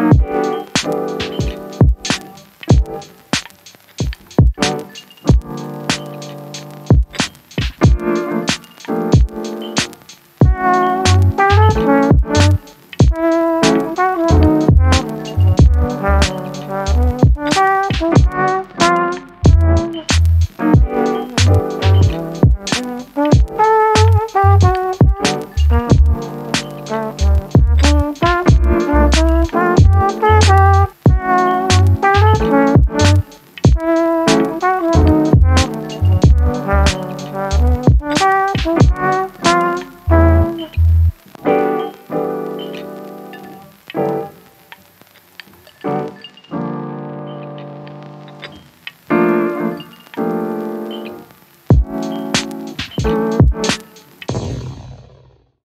Bye. Bye.